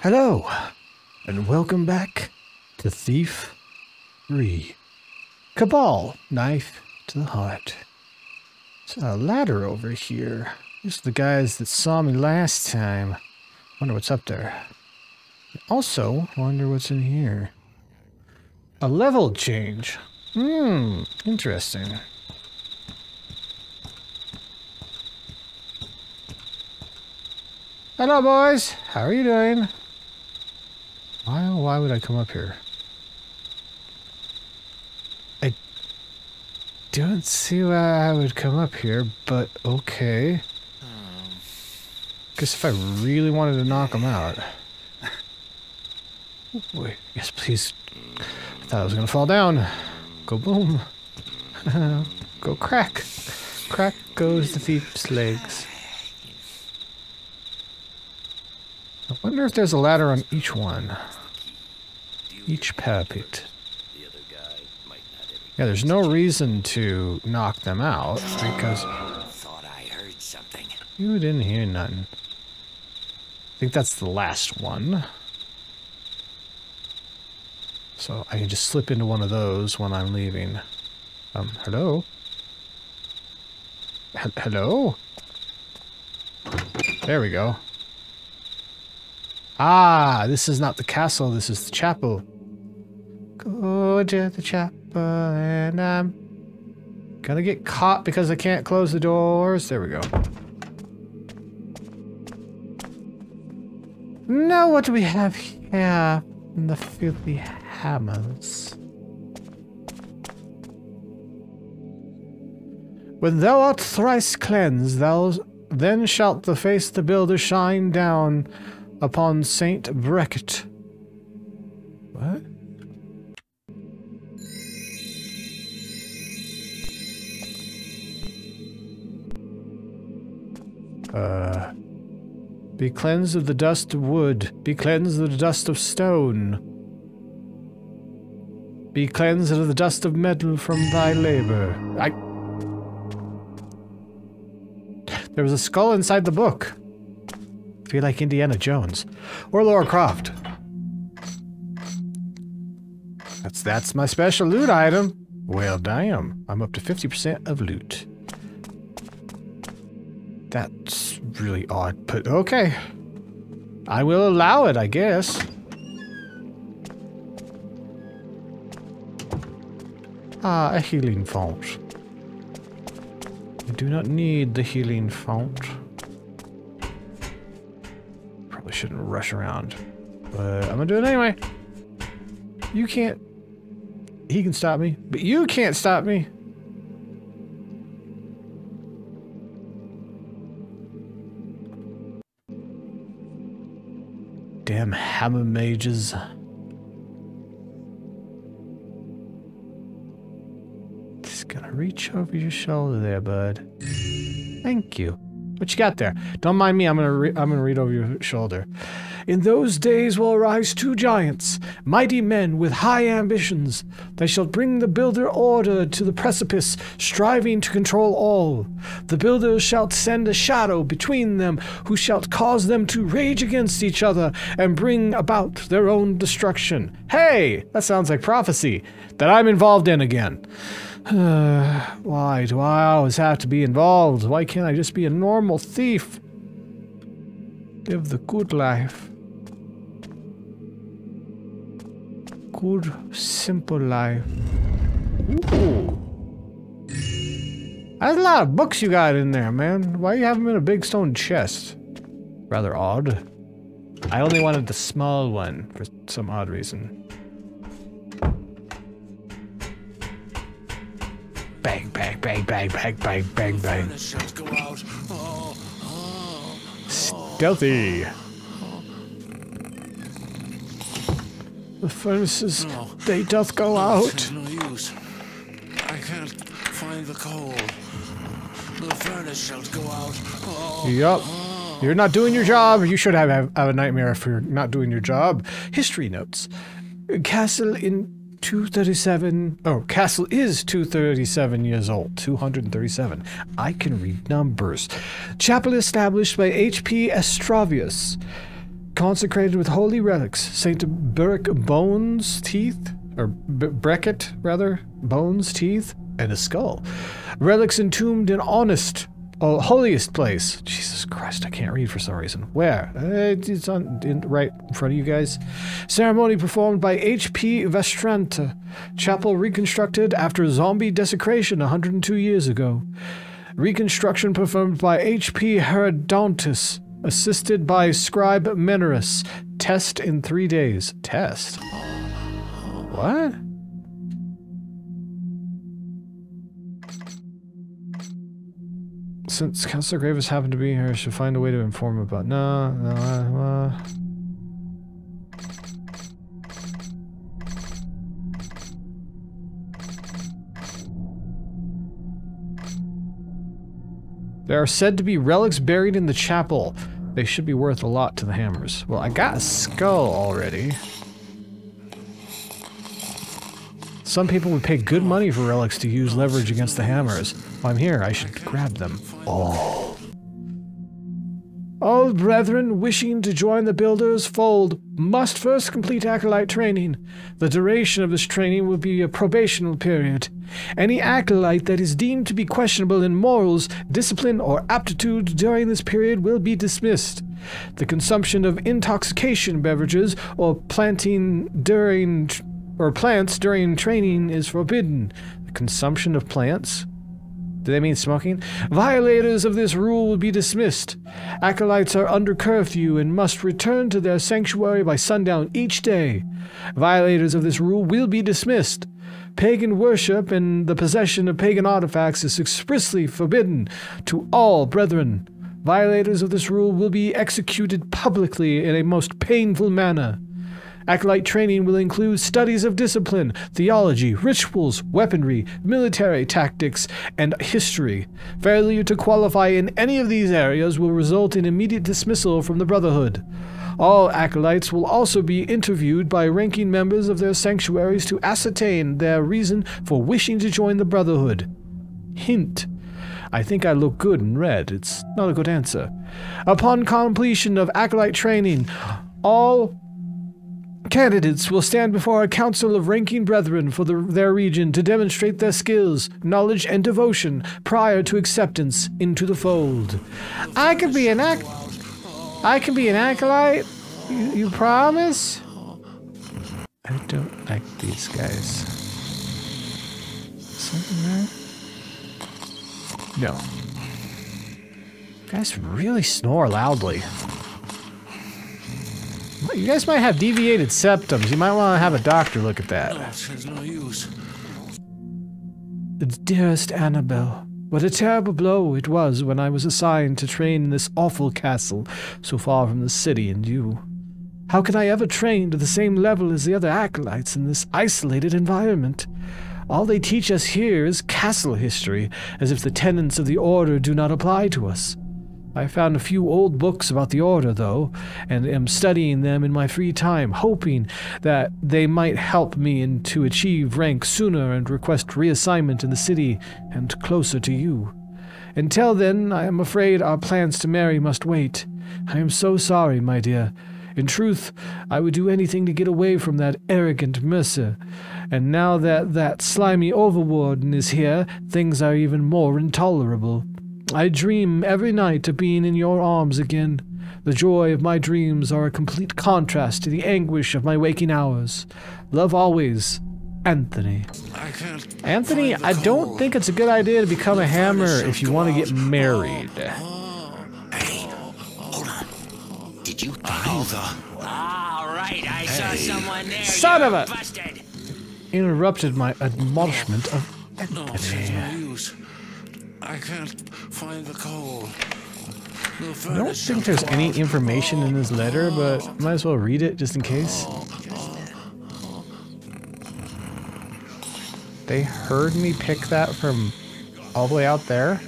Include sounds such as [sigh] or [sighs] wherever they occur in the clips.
Hello, and welcome back to Thief 3. Cabal, knife to the heart. There's a ladder over here. These are the guys that saw me last time. Wonder what's up there. Also, wonder what's in here. A level change. Hmm, interesting. Hello, boys. How are you doing? Why, why would I come up here? I don't see why I would come up here, but okay. Hmm. Guess if I really wanted to knock him out. [laughs] Wait, yes, please. I thought I was gonna fall down. Go boom. [laughs] Go crack. Crack goes the thief's legs. I wonder if there's a ladder on each one. Each parapet. Yeah, there's no reason to knock them out because Thought I heard something. you didn't hear nothing. I think that's the last one. So I can just slip into one of those when I'm leaving. Um, hello? H hello? There we go. Ah, this is not the castle, this is the chapel. Go to the chapel and I'm gonna get caught because I can't close the doors. There we go. Now what do we have here in the filthy hammers? When thou art thrice cleansed, thou then shalt the face the builder shine down upon Saint Brechet. Uh, be cleansed of the dust of wood. Be cleansed of the dust of stone. Be cleansed of the dust of metal from thy labor. I. There was a skull inside the book. Feel like Indiana Jones. Or Laura Croft. That's that's my special loot item. Well, damn. I'm up to 50% of loot. That's really odd, but okay. I will allow it, I guess. Ah, a healing font. I do not need the healing font. Probably shouldn't rush around, but I'm gonna do it anyway. You can't. He can stop me, but you can't stop me. Damn hammer mages. Just gonna reach over your shoulder there, bud. Thank you. What you got there? Don't mind me. I'm gonna I'm gonna read over your shoulder. In those days will arise two giants, mighty men with high ambitions. They shall bring the builder order to the precipice, striving to control all. The builder shall send a shadow between them, who shall cause them to rage against each other and bring about their own destruction. Hey, that sounds like prophecy that I'm involved in again. [sighs] Why do I always have to be involved? Why can't I just be a normal thief? Live the good life. Good, simple life. Ooh. That's a lot of books you got in there, man. Why you have them in a big stone chest? Rather odd. I only wanted the small one for some odd reason. Bang, bang, bang, bang, bang, bang, bang, bang. Oh, oh. Stealthy. The furnaces, No. they doth go out. No use. I can't find the coal. The furnace shells go out. Oh, Yup. You're not doing your job. You should have, have, have a nightmare if you're not doing your job. History notes. Castle in 237. Oh, Castle is 237 years old. 237. I can read numbers. Chapel established by H.P. Estrovius. Consecrated with holy relics. Saint Beric Bones teeth, or B- Brecket rather, bones teeth, and a skull. Relics entombed in honest, oh, holiest place. Jesus Christ, I can't read for some reason. Where? It's on in, right in front of you guys. Ceremony performed by H.P. Vestranta. Chapel reconstructed after zombie desecration 102 years ago. Reconstruction performed by H.P. Herodontus, assisted by Scribe Menurus. Test in three days. Test? What? Since Councilor Gravis happened to be here, I should find a way to inform about. No, no, uh, There are said to be relics buried in the chapel. They should be worth a lot to the hammers. Well, I got a skull already. Some people would pay good money for relics to use leverage against the hammers. While I'm here, I should grab them. Oh. All brethren wishing to join the Builder's fold must first complete acolyte training. The duration of this training will be a probational period. Any acolyte that is deemed to be questionable in morals, discipline, or aptitude during this period will be dismissed. The consumption of intoxication beverages or planting during or plants during training is forbidden. The consumption of plants? Do they mean smoking? Violators of this rule will be dismissed. Acolytes are under curfew and must return to their sanctuary by sundown each day. Violators of this rule will be dismissed. Pagan worship and the possession of pagan artifacts is expressly forbidden to all brethren. Violators of this rule will be executed publicly in a most painful manner. Acolyte training will include studies of discipline, theology, rituals, weaponry, military tactics, and history. Failure to qualify in any of these areas will result in immediate dismissal from the Brotherhood. All acolytes will also be interviewed by ranking members of their sanctuaries to ascertain their reason for wishing to join the Brotherhood. Hint. I think I look good in red. It's not a good answer. Upon completion of acolyte training, all Candidates will stand before a council of ranking brethren for the, their region to demonstrate their skills, knowledge, and devotion prior to acceptance into the fold. I could be an ac- I can be an acolyte. You, you promise? I don't like these guys. Something there? No. Guys really snore loudly. You guys might have deviated septums. You might want to have a doctor look at that. No, there's no use. Dearest Annabelle, what a terrible blow it was when I was assigned to train in this awful castle so far from the city and you. How can I ever train to the same level as the other acolytes in this isolated environment? All they teach us here is castle history, as if the tenets of the order do not apply to us. I found a few old books about the Order, though, and am studying them in my free time, hoping that they might help me in to achieve rank sooner and request reassignment in the city and closer to you. Until then, I am afraid our plans to marry must wait. I am so sorry, my dear. In truth, I would do anything to get away from that arrogant Mercier. And now that that slimy overwarden is here, things are even more intolerable. I dream every night of being in your arms again. The joy of my dreams are a complete contrast to the anguish of my waking hours. Love always, Anthony. I can't. Anthony, find the I don't coal. think it's a good idea to become a hammer if you want to get married. Hey, hold on. Did you find the... All right, I saw someone there. Son You're of a- Busted. Interrupted my admonishment of No, there's no use. I can't find the coal. The I don't think there's any information in this letter, but might as well read it just in case. They heard me pick that from all the way out there.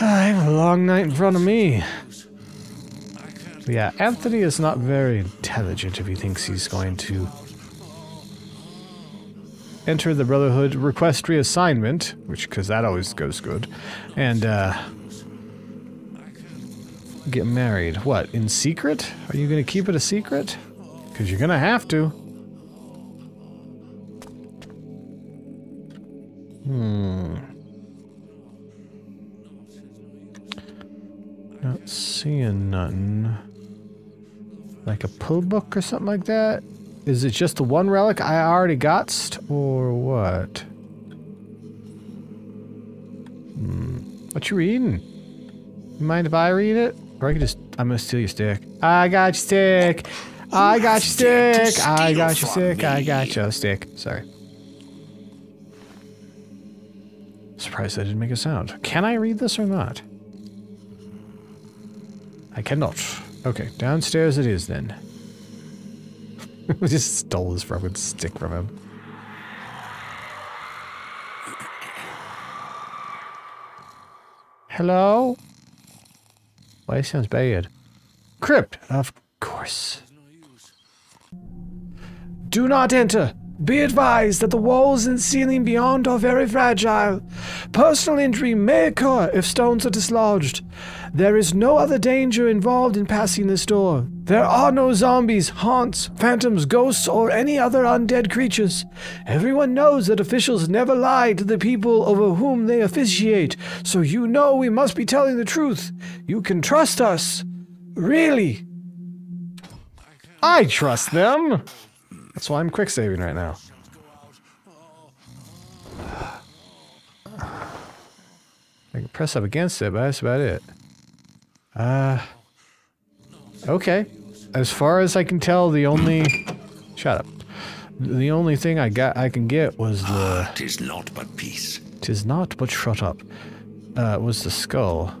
I have a long night in front of me. But yeah, Anthony is not very intelligent if he thinks he's going to enter the Brotherhood, request reassignment, which, because that always goes good, and, uh, get married? What, in secret? Are you gonna keep it a secret? Because you're gonna have to. Hmm. Not seeing nothing. Like a pull book or something like that? Is it just the one relic I already got, st- or what? Hmm. What you reading? You mind if I read it? Or I could just, I'm gonna steal your stick. I got your stick! I got your stick! I got your stick! I got your stick. Sorry. Surprised I didn't make a sound. Can I read this or not? I cannot. Okay, downstairs it is then. [laughs] we just stole his fucking stick from him. Hello? Why well, sounds bad. Crypt, of course. Do not enter. Be advised that the walls and ceiling beyond are very fragile. Personal injury may occur if stones are dislodged. There is no other danger involved in passing this door. There are no zombies, haunts, phantoms, ghosts, or any other undead creatures. Everyone knows that officials never lie to the people over whom they officiate, so you know we must be telling the truth. You can trust us. Really. I trust them. That's why I'm quick saving right now. I can press up against it, but that's about it. Uh. Okay. As far as I can tell, the only. Shut up. The only thing I got, I can get was the. Tis not but peace. Tis not but shut up. Uh, was the skull.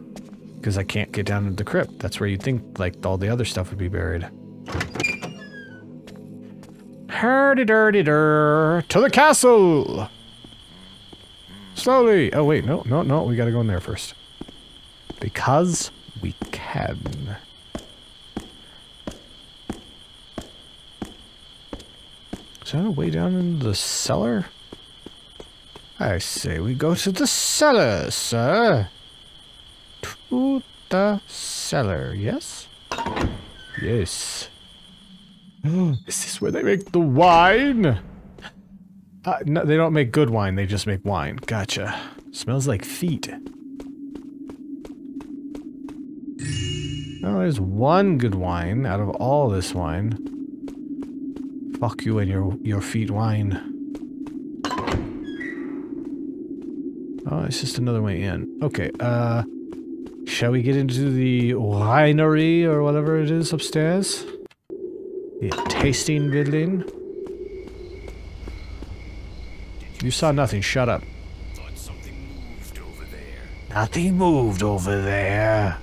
Because I can't get down into the crypt. That's where you'd think, like, all the other stuff would be buried. Hurdy dirty dur to the castle. Slowly. Oh wait, no, no, no. We gotta go in there first. Because we can. Is that a way down into the cellar? I say we go to the cellar, sir. To the cellar, yes? Yes. [gasps] Is this where they make the wine? Uh, no, they don't make good wine, they just make wine. Gotcha. Smells like feet. Oh, there's one good wine out of all this wine. Fuck you and your, your feet wine. Oh, it's just another way in. Okay, uh... Shall we get into the winery or whatever it is upstairs? The tasting building? You saw nothing, shut up. Thought something moved over there. Nothing moved over there.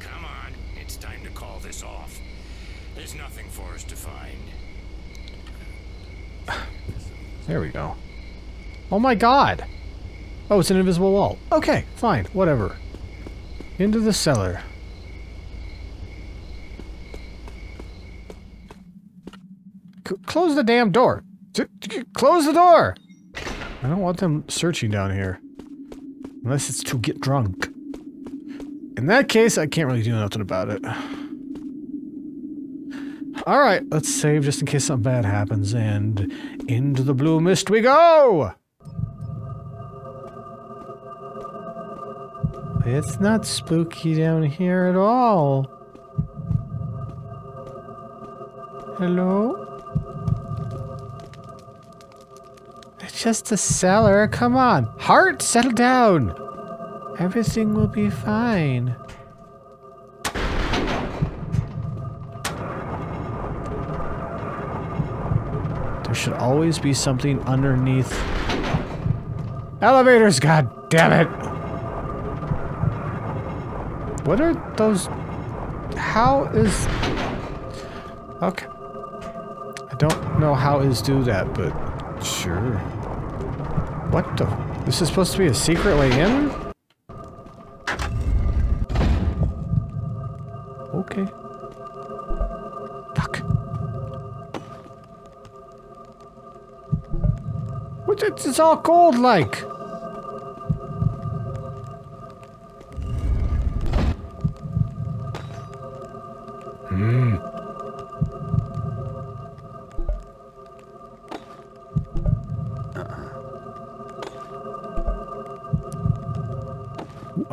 Come on, it's time to call this off. There's nothing for us to find. There we go. Oh my god! Oh, it's an invisible wall. Okay, fine, whatever. Into the cellar. Close the damn door! Close the door! I don't want them searching down here. Unless it's to get drunk. In that case, I can't really do nothing about it. Alright, let's save just in case something bad happens, and into the blue mist we go! It's not spooky down here at all. Hello? Just a cellar. Come on. Heart, settle down. Everything will be fine. There should always be something underneath. Elevators, god damn it! What are those? How is... Okay. I don't know how is do that, but sure. What the? This is supposed to be a secret way in? Okay. Fuck. What? It's all gold like.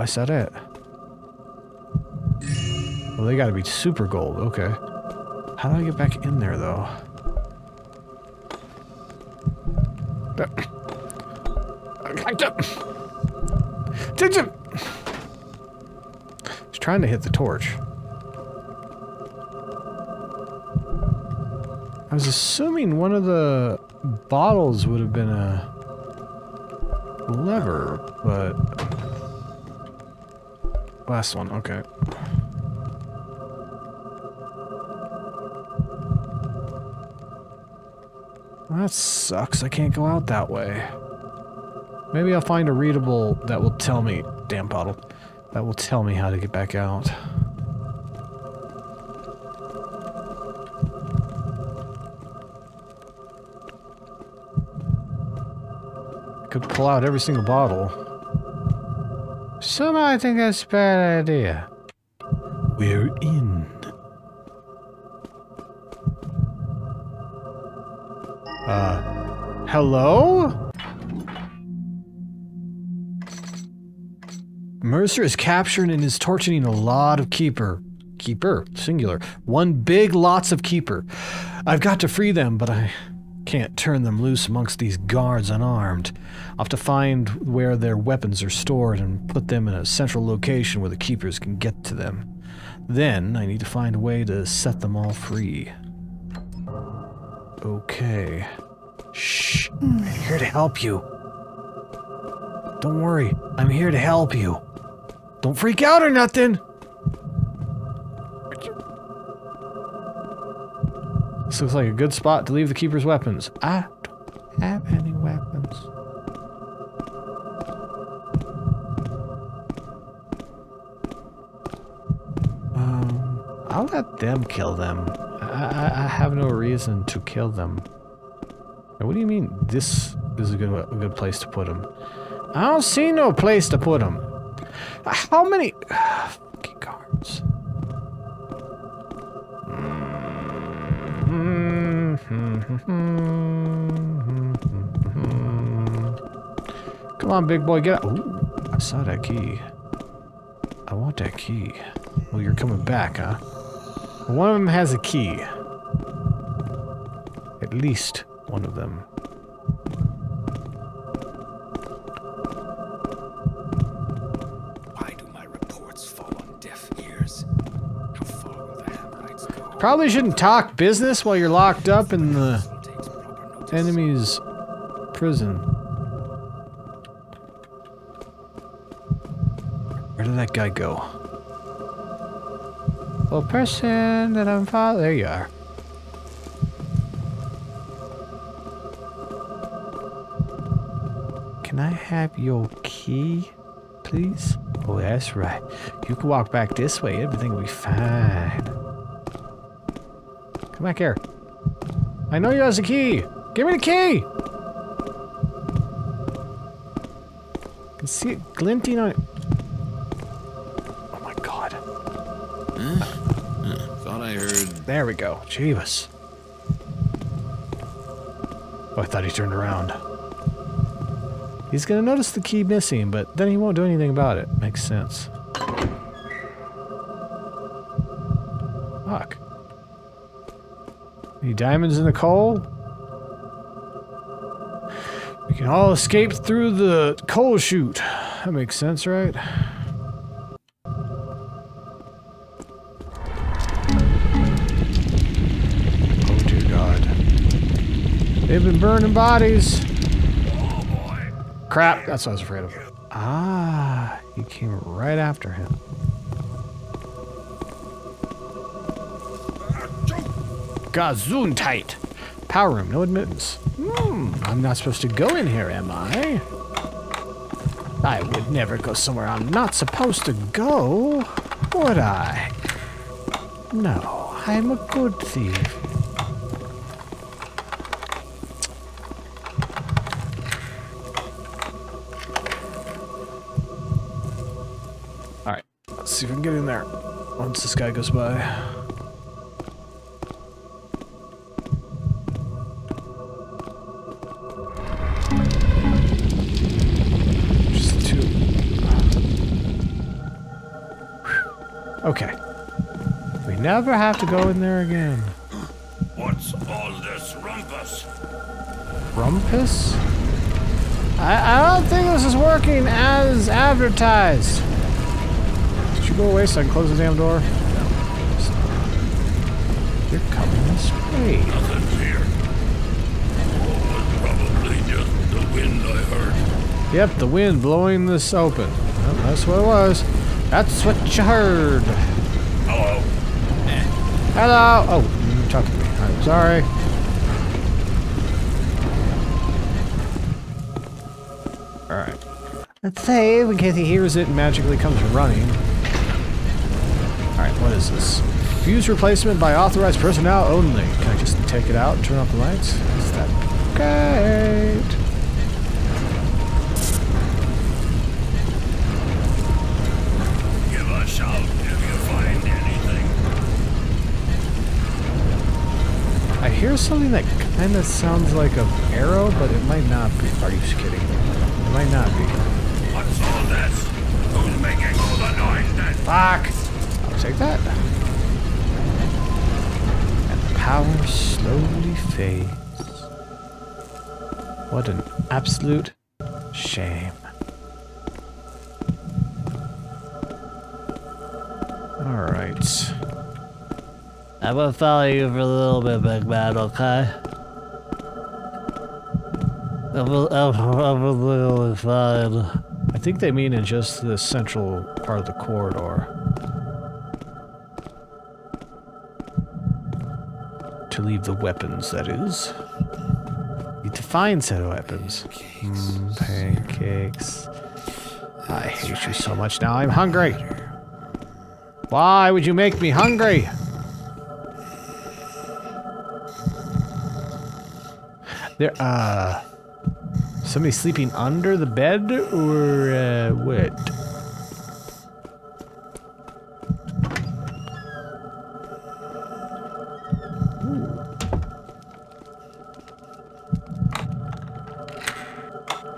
I said it. Well, they gotta be super gold. Okay. How do I get back in there, though? He's trying to hit the torch. I was assuming one of the bottles would have been a lever, but last one, okay. That sucks. I can't go out that way. Maybe I'll find a readable that will tell me, damn bottle, that will tell me how to get back out. Could pull out every single bottle. Somehow I think that's a bad idea. We're in. Uh, hello? Mercier is captured and is torturing a lot of Keeper. Keeper, singular. One big lots of Keeper. I've got to free them, but I can't turn them loose amongst these guards unarmed. I'll have to find where their weapons are stored and put them in a central location where the Keepers can get to them. Then I need to find a way to set them all free. Okay. Shh. I'm here to help you. Don't worry. I'm here to help you. Don't freak out or nothing. This looks like a good spot to leave the keeper's weapons. I don't have any weapons. Um, I'll let them kill them. I, I, I have no reason to kill them. Now, what do you mean this is a good a good place to put them? I don't see no place to put them. How many Mm-hmm. Come on, big boy, get out. Ooh, I saw that key. I want that key. Well, you're coming back, huh? One of them has a key. At least one of them. Probably shouldn't talk business while you're locked up in the enemy's prison. Where did that guy go? Well, person that I'm following. There you are. Can I have your key, please? Oh, that's right. You can walk back this way. Everything will be fine. Come back here. I know you has a key. Give me the key. I can see it glinting on it. Oh my god. Thought I heard. There we go. Jeebus. Oh, I thought he turned around. He's gonna notice the key missing, but then he won't do anything about it. Makes sense. Any diamonds in the coal? We can all escape through the coal chute. That makes sense, right? Oh dear God. They've been burning bodies. Oh boy. Crap, that's what I was afraid of. Ah, he came right after him. Gazoon tight. Power room, no admittance. Hmm, I'm not supposed to go in here, am I? I would never go somewhere I'm not supposed to go, would I? No, I'm a good thief. Alright, let's see if we can get in there once this guy goes by. Okay. We never have to go in there again. What's all this rumpus? Rumpus? I, I don't think this is working as advertised. Did you go away so I can close the damn door? You're coming this way. Nothing here. Oh, probably just the wind I heard. Yep, the wind blowing this open. Well, that's what it was. That's what you heard. Hello. Hello. Oh, you talking to me. I'm sorry. All right. Let's save in case he hears it and magically comes running. All right, what is this? Fuse replacement by authorized personnel only. Can I just take it out and turn off the lights? Is that great? Hear something that kind of sounds like an arrow, but it might not be. Are you just kidding? It might not be. What's all this? Who's making all the noise then? Fuck! I'll take that. And the power slowly fades. What an absolute shame. Alright. I will follow you for a little bit, big man, okay? I will, I will, I will be fine. I think they mean in just the central part of the corridor. To leave the weapons, that is. Need to find said weapons. Mm, pancakes. I hate you so much now. I'm hungry. Why would you make me hungry? There, uh... Somebody sleeping under the bed, or uh, what?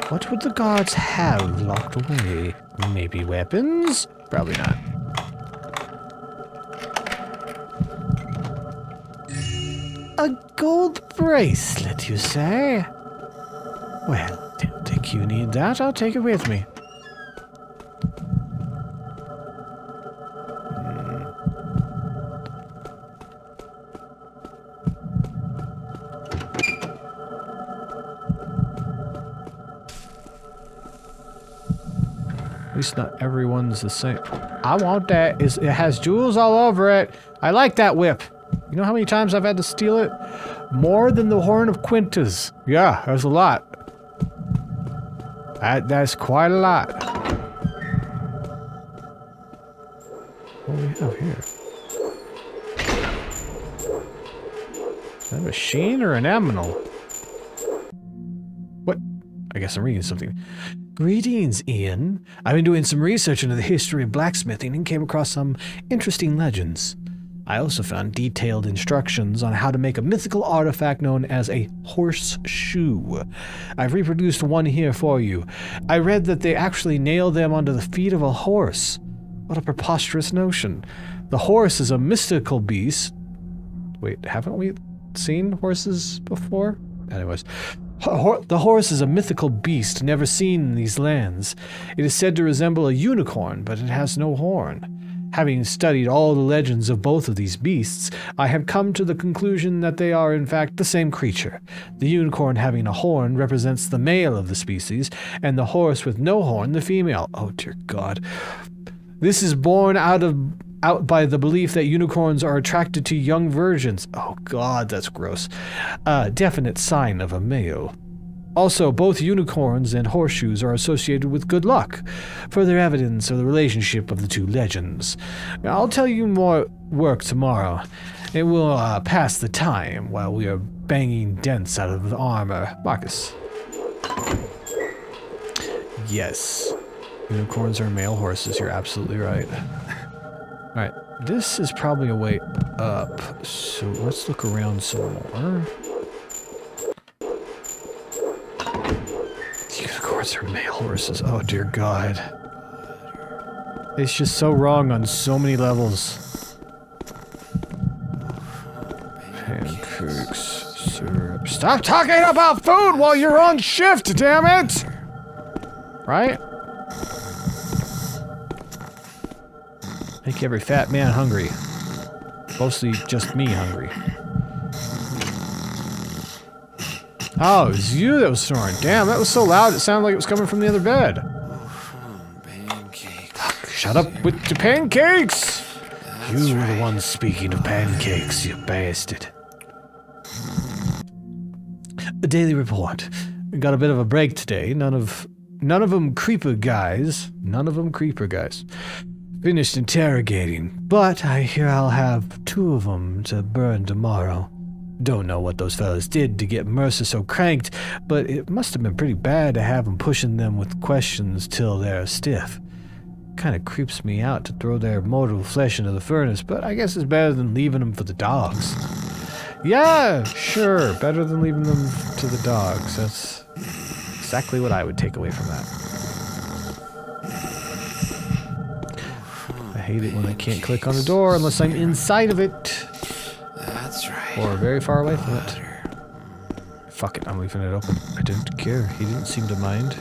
What would the guards have locked away? Maybe weapons? Probably not. A gold bracelet, you say? Well, don't think you need that. I'll take it with me. At least not everyone's the same. I want that. It's, it has jewels all over it. I like that whip. You know how many times I've had to steal it? More than the Horn of Quintus. Yeah, that's a lot. That, that's quite a lot. What do we have here? Is that a machine or an aminal? What? I guess I'm reading something. Greetings, Ian. I've been doing some research into the history of blacksmithing and came across some interesting legends. I also found detailed instructions on how to make a mythical artifact known as a horseshoe. I've reproduced one here for you. I read that they actually nail them onto the feet of a horse. What a preposterous notion. The horse is a mystical beast. Wait, haven't we seen horses before? Anyways, The horse is a mythical beast never seen in these lands. It is said to resemble a unicorn, but it has no horn. Having studied all the legends of both of these beasts, I have come to the conclusion that they are in fact the same creature. The unicorn having a horn represents the male of the species, and the horse with no horn the female. Oh dear God. This is born out of out by the belief that unicorns are attracted to young virgins. Oh god, that's gross. A definite sign of a male. Also, both unicorns and horseshoes are associated with good luck, further evidence of the relationship of the two legends. I'll tell you more work tomorrow. It will uh, pass the time while we are banging dents out of the armor. Marcus. Yes. Unicorns are male horses, you're absolutely right. Alright, this is probably a way up, so let's look around some more. Unicorns are male horses, oh dear god. It's just so wrong on so many levels. Pancakes, syrup. Stop talking about food while you're on shift, damn it! Right? Make every fat man hungry. Mostly just me hungry. Oh, it was you that was snoring. Damn, that was so loud it sounded like it was coming from the other bed. Shut up with the pancakes! you were the one speaking of pancakes, you bastard. A daily report. We got a bit of a break today. None of none of them creeper guys. None of them creeper guys. Finished interrogating, but I hear I'll have two of them to burn tomorrow. Don't know what those fellas did to get Mercier so cranked, but it must have been pretty bad to have 'em pushing them with questions till they're stiff. Kinda creeps me out to throw their mortal flesh into the furnace, but I guess it's better than leaving them for the dogs. Yeah, sure, better than leaving them to the dogs. That's exactly what I would take away from that. I hate it when I can't click on the door unless I'm inside of it. Or very far away from it. Fuck it, I'm leaving it open. I didn't care. He didn't seem to mind.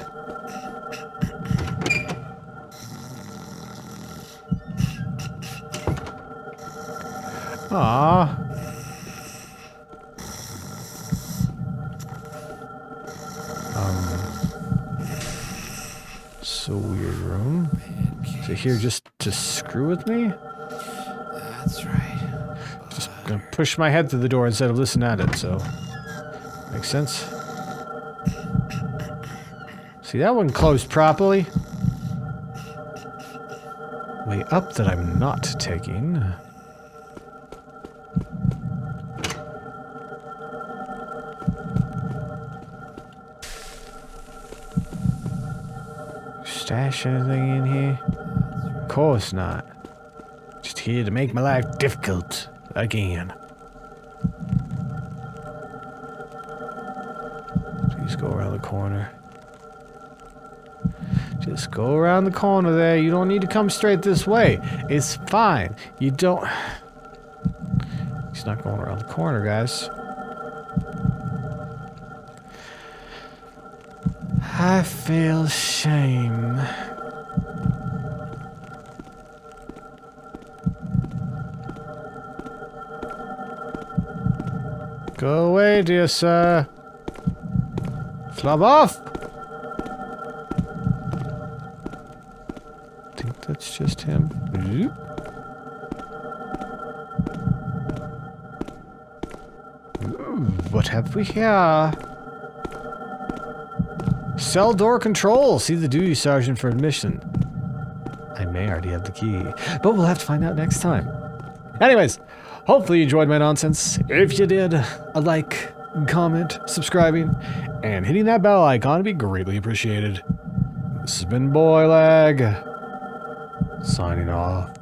Ah. Um. So weird room. It here just to screw with me? Push my head through the door instead of listen at it, so. Makes sense. See, that one closed properly. Way up that I'm not taking. Stash anything in here? Of course not. Just here to make my life difficult again. Corner. Just go around the corner there. You don't need to come straight this way. It's fine. You don't. He's not going around the corner, guys. I feel shame. Go away, dear sir. Flub off! I think that's just him. Zoop. What have we here? Cell door control. See the duty sergeant for admission. I may already have the key, but we'll have to find out next time. Anyways, hopefully you enjoyed my nonsense. If you did, a like, comment, subscribing, and hitting that bell icon would be greatly appreciated. This has been Boylag, signing off.